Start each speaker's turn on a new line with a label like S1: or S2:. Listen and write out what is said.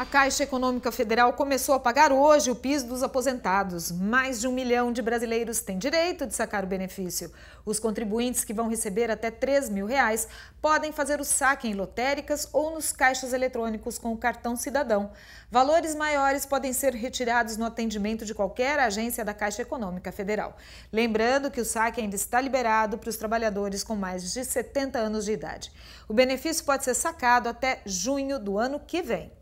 S1: A Caixa Econômica Federal começou a pagar hoje o piso dos aposentados. Mais de um milhão de brasileiros têm direito de sacar o benefício. Os contribuintes que vão receber até 3 mil reais podem fazer o saque em lotéricas ou nos caixas eletrônicos com o cartão cidadão. Valores maiores podem ser retirados no atendimento de qualquer agência da Caixa Econômica Federal. Lembrando que o saque ainda está liberado para os trabalhadores com mais de 70 anos de idade. O benefício pode ser sacado até junho do ano que vem.